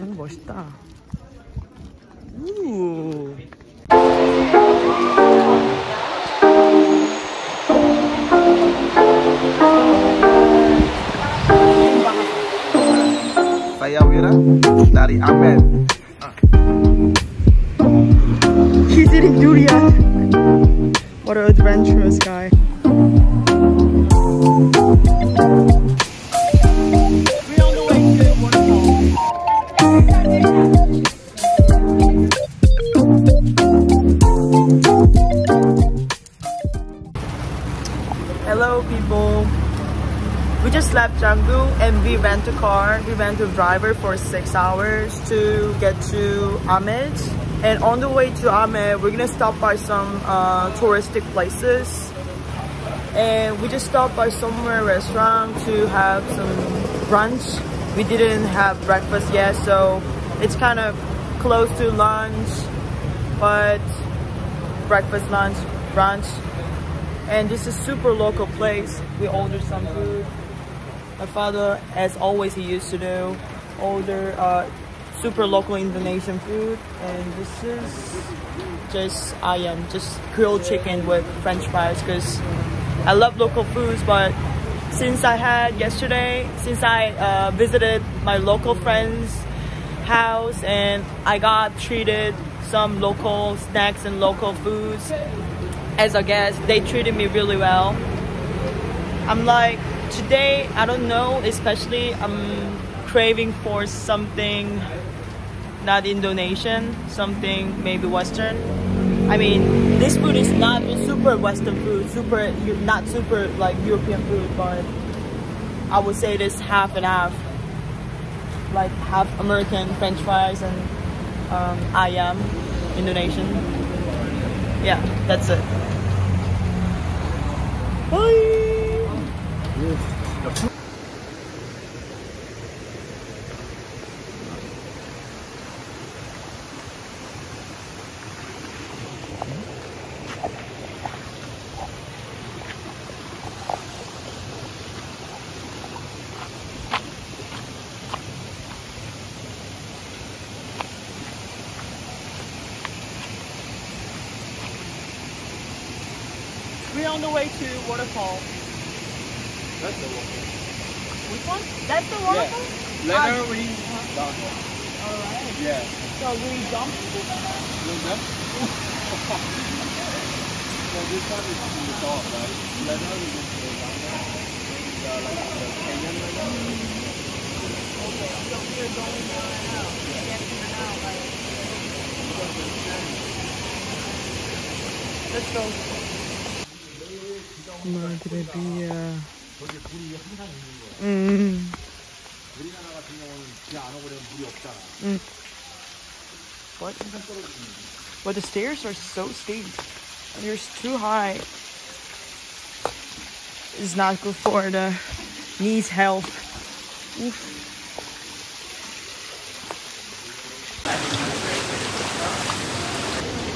음, 멋있다. 우. Dari Amed. He's. What an adventurous guy. Rent a car. We rent a driver for six hours to get to Amed. And on the way to Amed, we're gonna stop by some uh, touristic places. And we just stopped by somewhere restaurant to have some brunch. We didn't have breakfast yet, so it's kind of close to lunch, but breakfast, lunch, brunch. And this is super local place. We ordered some food. My father, as always he used to do, order uh, super local Indonesian food. And this is just I am just grilled chicken with french fries because I love local foods, but since I had yesterday, since I uh, visited my local friend's house and I got treated some local snacks and local foods as a guest, they treated me really well. I'm like, today, I don't know, especially I'm craving for something not Indonesian, something maybe Western. I mean, this food is not super Western food, super not super like European food, but I would say it is half and half, like half American French fries and um, ayam, Indonesian. Yeah, that's it. Bye. We're on the way to waterfall. That's the one. Which one? That's the waterfall? Later we done. Alright. Yeah. So we jump. You know? so this one is in the top, right? Later we just go down there. It's uh, like the canyon like that. Okay, so we're going uh, now. Get in out, right? Let's go. Madre mia. 저기 물이 항상 있는 거야. 음. 우리나라 같은 경우는 비안 오고 그러면 물이 없잖아. 음. What? 항상 떨어지는 거. But the stairs are so steep. You're too high. It's not good for the knees health. Oof.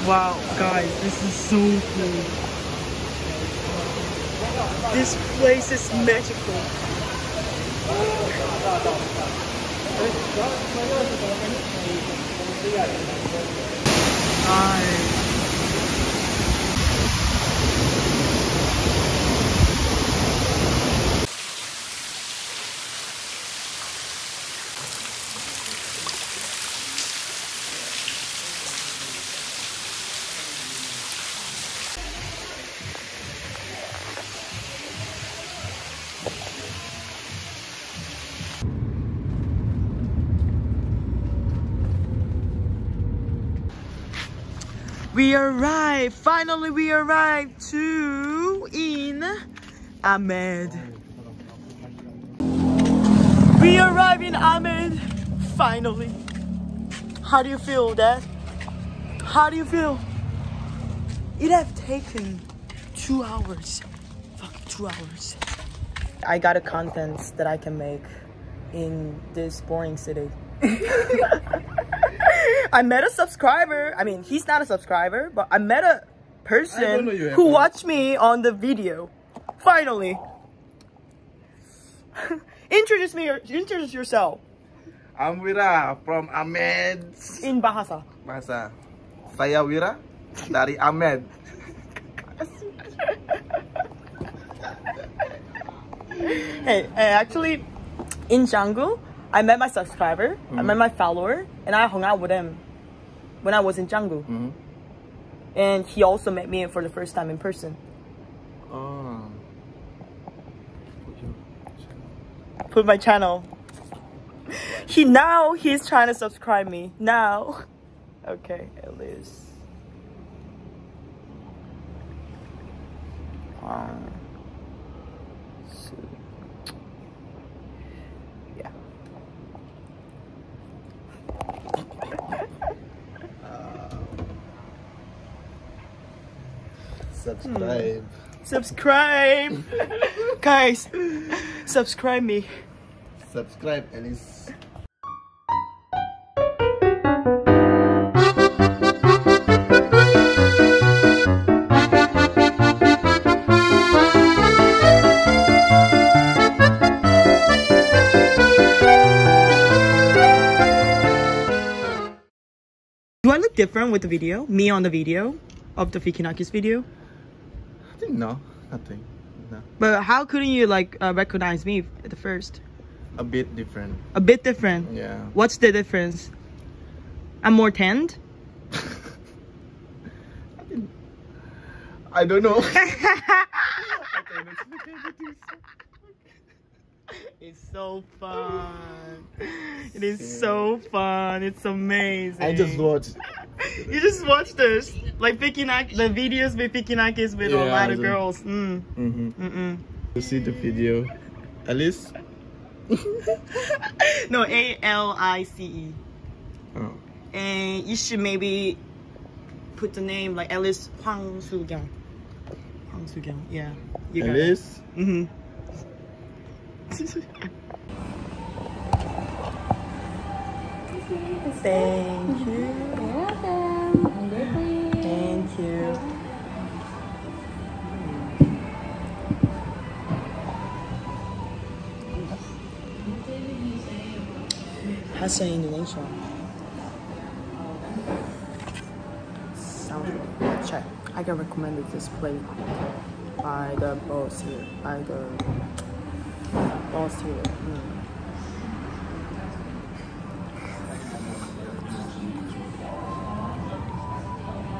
Wow, guys, this is so cool. This place is magical. Nice. We arrived. Finally, we arrived to in Amed. We arrived in Amed. Finally. How do you feel, Dad? How do you feel? It have taken two hours. Fuck, two hours. I got a content that I can make in this boring city. I met a subscriber. I mean, he's not a subscriber, but I met a person who watched me on the video. Finally. introduce me. Introduce yourself. I'm Wira from Amed. In Bahasa. Bahasa. Saya Wira dari Amed. Hey, hey, actually, in Canggu, I met my subscriber, I mm. met my follower, and I hung out with him when I was in Canggu. Mhm. And he also met me for the first time in person. Oh. Put my channel. He now he's trying to subscribe me now. Okay, at least. Um, Subscribe. Hmm. Subscribe, guys. Subscribe me. Subscribe Alice. Do I look different with the video? Me on the video of the Fikinakis video? I think no, nothing. No, But how couldn't you like uh, recognize me at the first? a bit different. A bit different. Yeah. What's the difference? I'm more tanned. I don't know. It's so fun. It is so fun. It's amazing. I just watched. You just watch this, like Pikinak, the videos with Pikinakis with a lot of girls. Mm. Mm-hmm. Mm-mm. You see the video, Alice? No, A L I C E. Oh. And you should maybe put the name like Alice Hwang Soo-kyung. Hwang Soo-kyung, yeah. You got it. Alice? Mm-hmm. Thank you. Thank you. Bahasa Indonesia. Sounds good. Check. I get recommended this plate by the boss here. By the boss here. Mm.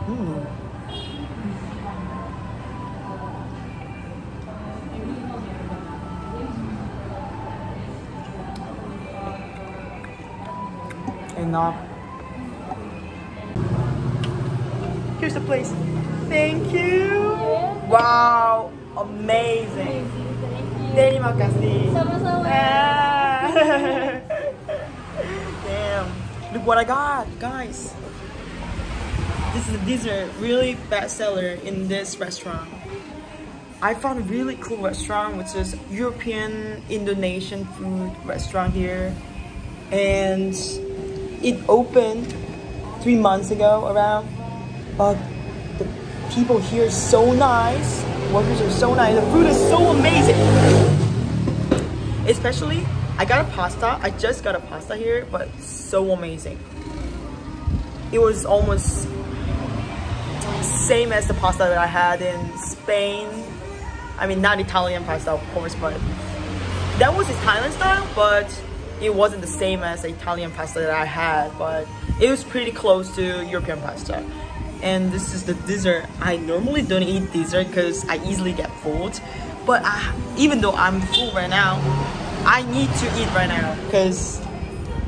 Mm. Here's the place. Thank you. Wow, amazing. Terima kasih. Damn. Look what I got, guys. This is a dessert, really bestseller in this restaurant. I found a really cool restaurant, which is European Indonesian food restaurant here, and it opened three months ago around. But the people here are so nice, workers are so nice, the food is so amazing. Especially, I got a pasta. I just got a pasta here, but so amazing. It was almost same as the pasta that I had in Spain. I mean, not Italian pasta, of course, but that was Italian style, but it wasn't the same as the Italian pasta that I had, but it was pretty close to European pasta. And this is the dessert. I normally don't eat dessert because I easily get full, but I, even though I'm full right now, I need to eat right now because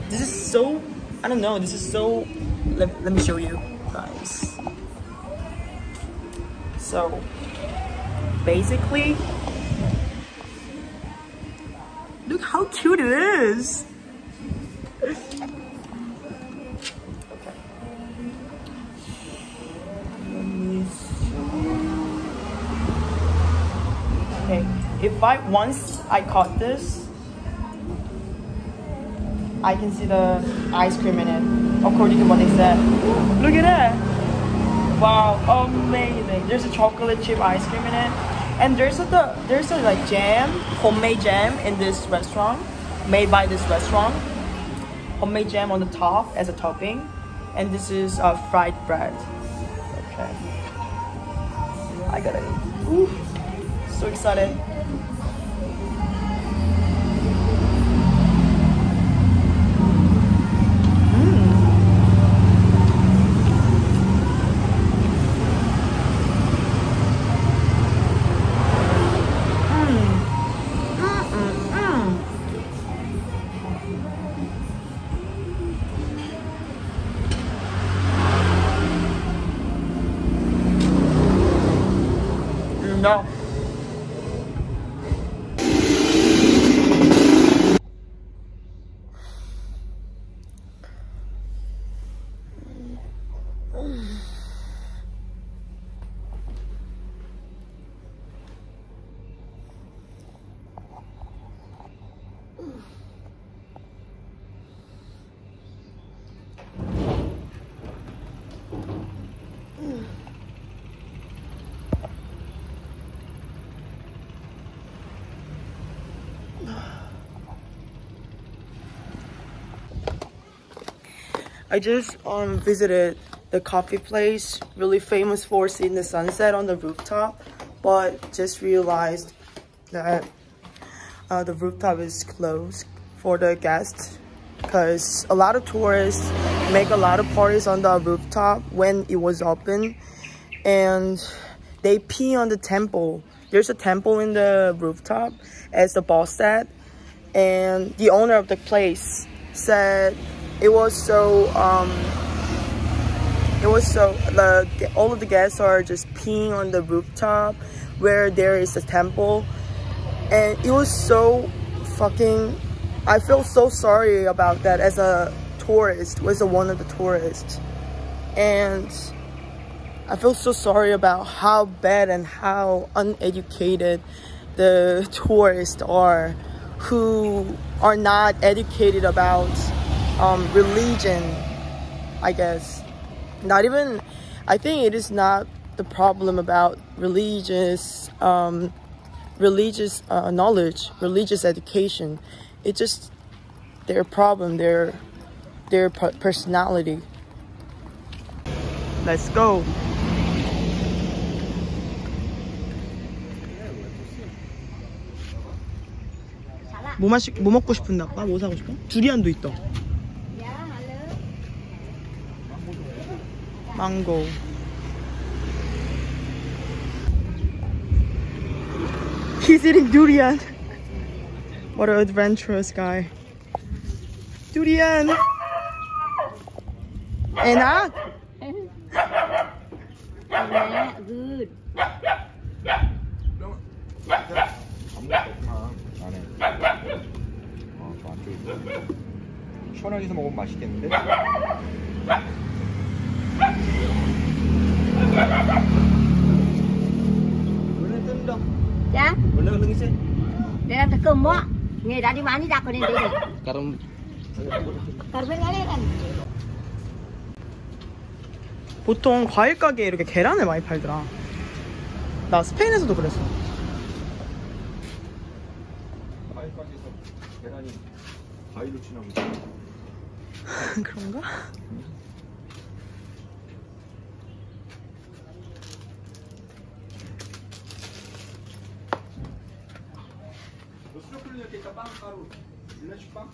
this is so, I don't know, this is so, let, let me show you guys. So, basically, look how cute it is. Okay. If I once I caught this, I can see the ice cream in it, according to what they said. Look at that! Wow, amazing! There's a chocolate chip ice cream in it, and there's a there's a like jam, homemade jam in this restaurant, made by this restaurant, homemade jam on the top as a topping, and this is uh, fried bread. Okay. I gotta eat. Ooh, so excited. No. I just um visited the coffee place, really famous for seeing the sunset on the rooftop, but just realized that uh, the rooftop is closed for the guests because a lot of tourists make a lot of parties on the rooftop when it was open and they pee on the temple. There's a temple in the rooftop as the boss said and the owner of the place said it was so um it was so the all of the guests are just peeing on the rooftop where there is a temple. And it was so fucking i feel so sorry about that as a tourist was a one of the tourists. And i feel so sorry about how bad and how uneducated the tourists are who are not educated about um, religion, I guess. Not even, I think it is not the problem about religious, um, religious uh, knowledge, religious education. It's just their problem, their, their personality. Let's go. 뭐 마시 뭐 먹고 싶은데 아빠? 뭐 사고 싶어? 두리안도 있다. 망고. He's eating durian. What an adventurous guy. Durian. enak? Yeah, good. 어, 저안쪽에 시원하게서 먹으면 맛있겠는데? Kan. 보통 과일 가게에 이렇게 계란을 많이 팔더라. 나 스페인에서도 그랬어. 과일 가게에서 계란이 과일로 지나고 그런가? 너 수족클린 일레식 빵?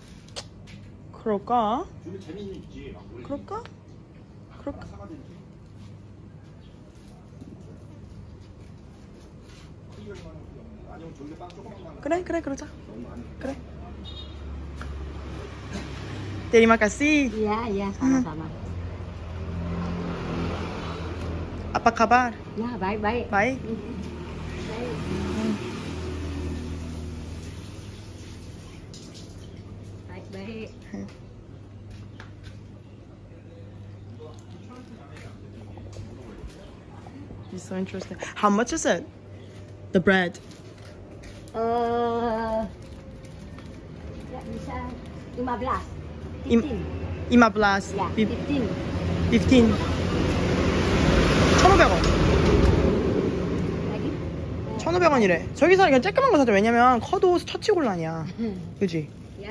그럴까? 주면 재미있지. 그럴까? 그럴까? 사가든지. 하는 거 없는데. 아니면 저기 빵 조금만 하나. 그래 그래 그러자. 너무 많이. 그래. Terima kasih. Iya, iya, sama-sama. Apa kabar? Ya, baik-baik. Baik. Baik-baik. So interesting. How much is it? The bread. Eh, ya bisa 15. Im- 15. 이마블라스. Ya, 15. 15. 1,500원. Lagi? 1,500원이래. 저기서 그냥 쬐끄만 거 사자. 왜냐면 커도 처치곤란이야. Hmm. 그지? Bisa.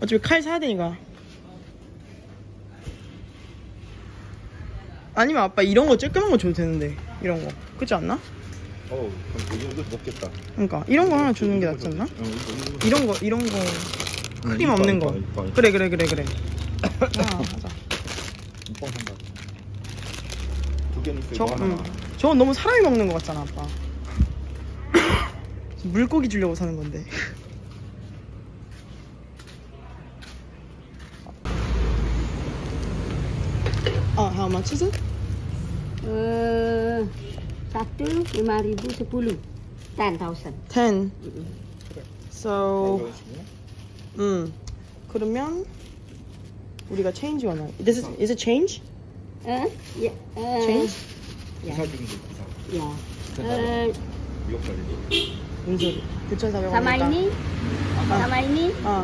어차피 칼 사야 되니까. 아니면 아빠 이런 거 쬐끄만 거 줘도 되는데 이런 거 그렇지 않나? 어, 그럼 이거 먹겠다. 그러니까 이런 거 하나 주는 게 낫지 않나? 어. 이런 거 이런 거 크림 없는 거. 그래 그래 그래 그래 아 맞아 이빨 한다. 두 개는 저, 하나. 응. 저건 너무 사람이 먹는 거 같잖아 아빠 물고기 주려고 사는 건데 아 how much is it? Eh, satu lima ribu sepuluh. Ten thousand. 10 so 이거 주고. 음 그러면 우리가 change 원하 This is, is it change? Eh, ya. eh, change? Ya. 부사 중이죠, 부사. Ya. Eh, 미역살이. 무슨 소리 9,400원 sama ini, sama ini 아,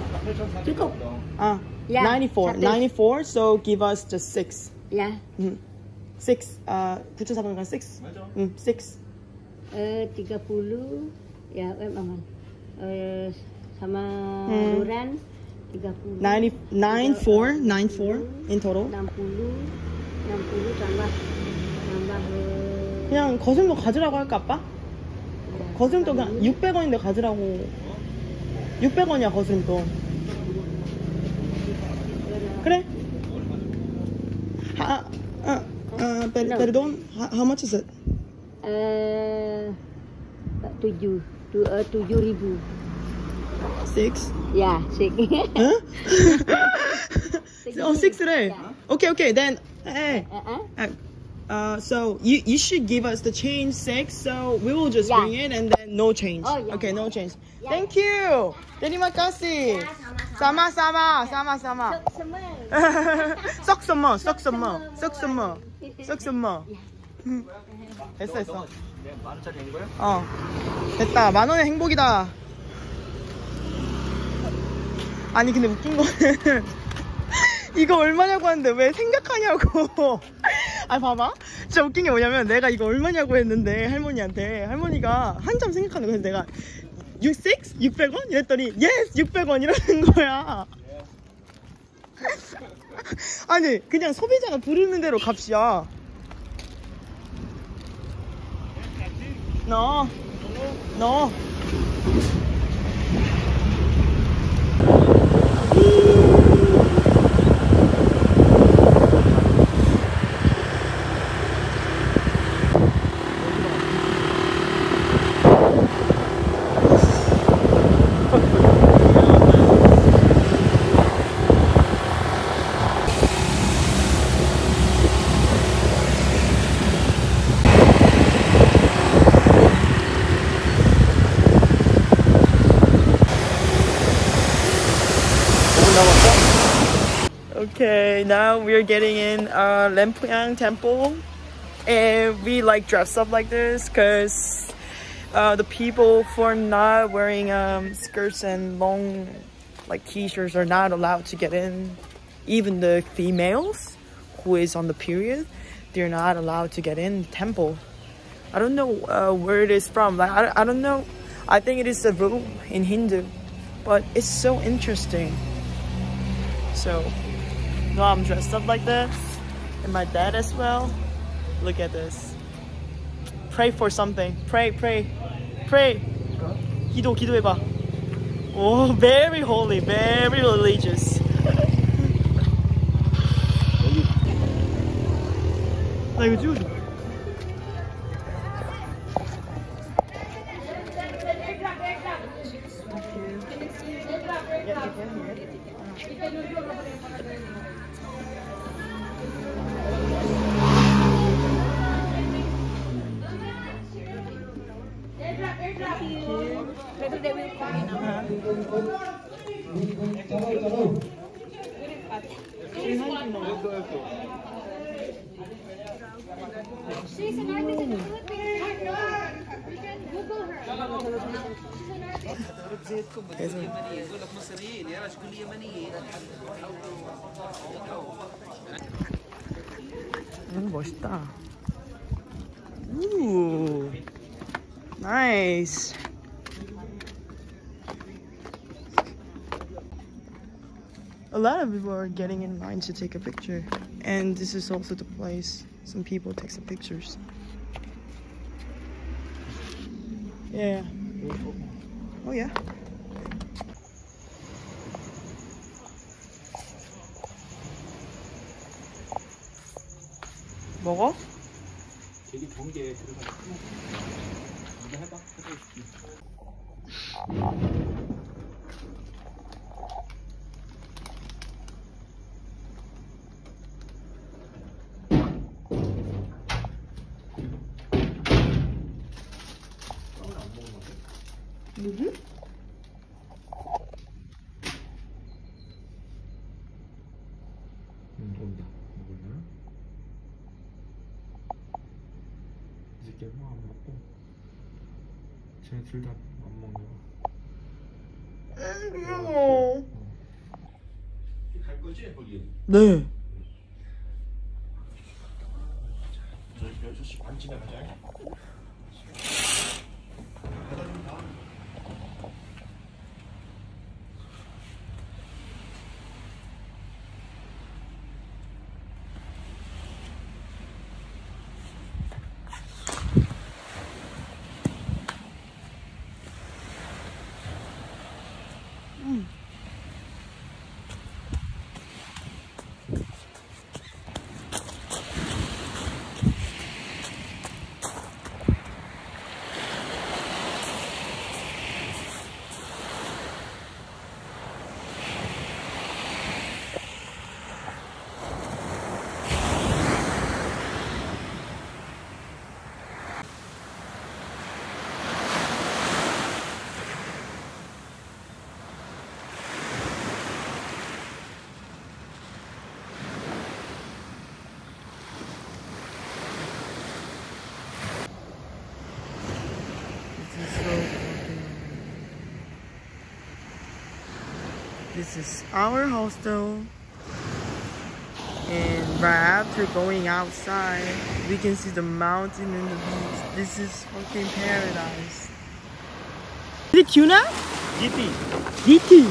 cukup. 아 Yeah, 94 satu. 94 so give us just 6 Ya. 음. 6아 9,400원 6 맞아. 음, 6 Eh, tiga puluh. Ya, eh, aman. Eh, sama Hmm. luran tiga puluh. 90, 94 94 in total enam puluh, enam puluh tambah tambah. eh, 그냥 거슴돈 가지라고 할까 아빠? sama 그냥 ini. 600원인데 가지라고 600원이야 거슴돈 그래? 아, Uh, per no. Perdón, how much is it? Uh, you to uh, ribu. Six? Yeah, six. huh? oh, six. Yeah. Okay, okay, then. Hey. Uh-huh. Uh -uh. Uh, so you you should give us the change six. So we will just yeah. bring it and then no change. Oh, yeah, okay, yeah, no change. Thank you. Terima kasih. Sama sama sama sama. Sok semua, sok semua, sok semua, sok semua. 됐어 됐어. 만 원짜리 된 거야? 어. 됐다. 만 원의 행복이다. 아니 근데 웃긴 거는. 이거 얼마냐고 하는데 왜 생각하냐고. 아, 봐봐. 진짜 웃긴 게 뭐냐면 내가 이거 얼마냐고 했는데 할머니한테. 할머니가 한참 생각하는 거예요. 내가 6, 6? 600원? 이랬더니 yes! 600원 이러는 거야. 아니, 그냥 소비자가 부르는 대로 값이야. No. No. We're getting in uh, Lempuyang Temple, and we like dress up like this because uh, the people for not wearing um, skirts and long like t-shirts are not allowed to get in. Even the females who is on the period, they're not allowed to get in the temple. I don't know uh, where it is from. Like I, I don't know. I think it is a rule in Hindu, but it's so interesting. So No, I'm dressed up like this. And my dad as well. Look at this. Pray for something. Pray, pray, pray. 기도, 기도해봐. Oh, very holy, very religious. 나 이거 찍어줘. She's an artist in the Philippines. You can Google her. She's an artist. 음, 멋있다. 우, 나이스. a lot of people are getting in line to take a picture. And this is also the place some people take some pictures. Yeah. Oh yeah. 먹어? 되게 경계에 들어가 이거 Thank you. 둘 다 안 먹냐 귀여워. 갈 거지 거기 네. This is our hostel. And right after going outside, we can see the mountain and the beach. This is fucking paradise. Is it tuna? GT DT.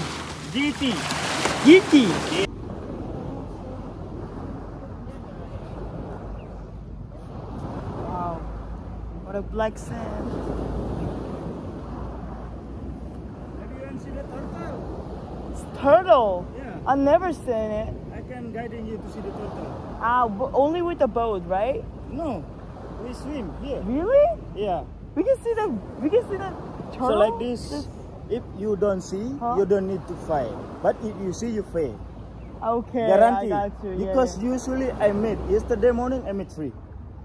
GT DT. Wow. What a black sand. Have you even seen the turtle? It's turtle. Yeah I've never seen it. I can guide you to see the turtle Ah, but only with the boat, right? No we swim here Really? yeah We can see the we can see the turtle. So like this, if you don't see, Huh? you don't need to fight. But if you see, you pay. Okay, Guarantee. I got you. Because yeah. usually I made yesterday morning I made three.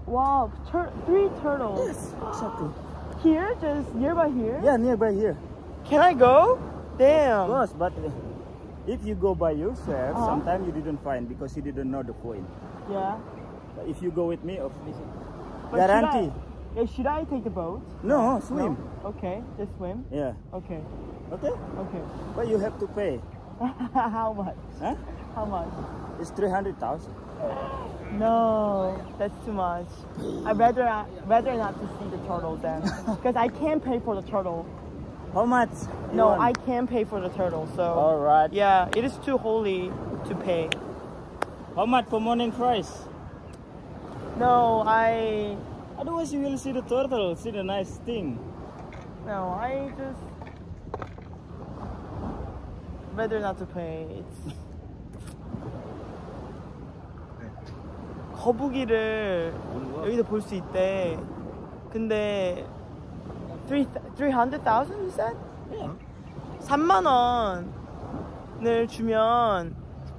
wow, tur- three turtles Yes, exactly. here, just nearby here. Yeah, nearby here. Can I go? Damn. Of course, but if you go by yourself, Uh-huh. sometimes you didn't find because you didn't know the point. Yeah. But if you go with me, of guarantee. Should I, yeah, should I take the boat? No, swim. No? Okay, just swim. Yeah. Okay, Okay. okay. But you have to pay. How much? Huh? How much? It's three hundred thousand. No, that's too much. I'd rather not, rather not to see the turtle then, because I can't pay for the turtle. How much? you No, want? I can't pay for the turtle. So All right. yeah, it is too holy to pay. How much for morning price? No, I Otherwise, you will see the turtle. See the nice thing. no, I just rather not to pay. It's 거북이를 여기서 볼 수 있대. 근데 300,000 you said? 3만 원을 주면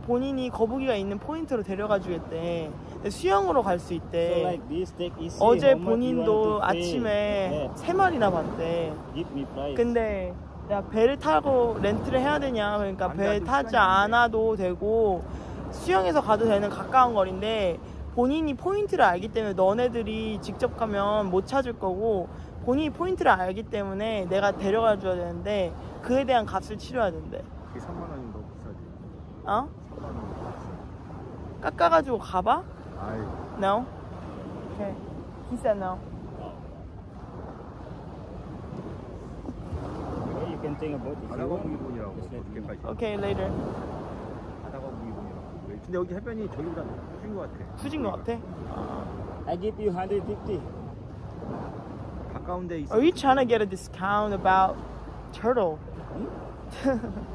본인이 거북이가 있는 포인트로 데려가 주겠대. 수영으로 갈수 So 있대. like this, take easy. 어제 본인도. 아침에 Yeah, 세 마리나 봤대. give me price. 근데 내가 배를 타고 렌트를 해야 되냐 그러니까 배 타지 않아도 되고 수영해서 가도 되는 가까운 거리인데 본인이 포인트를 알기 때문에 너네들이 직접 가면 못 찾을 거고 본인이 포인트를 알기 때문에 내가 데려가 줘야 되는데 그에 대한 값을 치러야 된대 이게 3만 원이 너무 비싸지 어? 3만 원 깎아가지고 가봐? 아이 No? Okay. He said no. You can think about it. 그렇게까지 Okay, later. 근데 여기 해변이 저기보다 크신 것 같아. 후진 것 같아. I give you 150. Are you trying to get a discount about turtle? Hmm?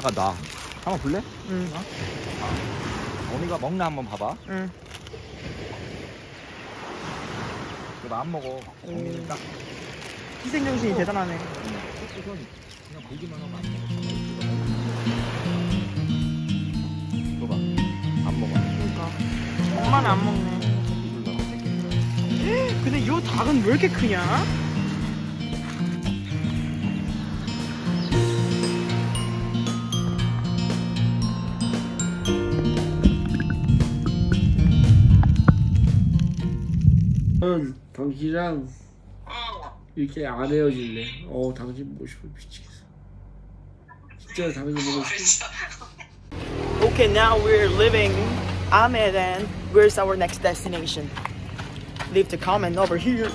이따가 놔. 한번 볼래? 응. 어미가 먹나 한번 봐봐. 응. 이거 안 먹어. 어미는 딱. 희생정신이 대단하네. 우선 그냥 보기만 하면 안 먹어. 봐봐. 안 먹어. 그러니까. 엄마는 안 먹네. 근데 요 닭은 왜 이렇게 크냐? 당신이랑 이렇게 안 헤어질래. 어 당신 미치겠어. 진짜 당신 보고 싶어. Okay, now we're leaving Amed and where's our next destination? Leave the comment over here.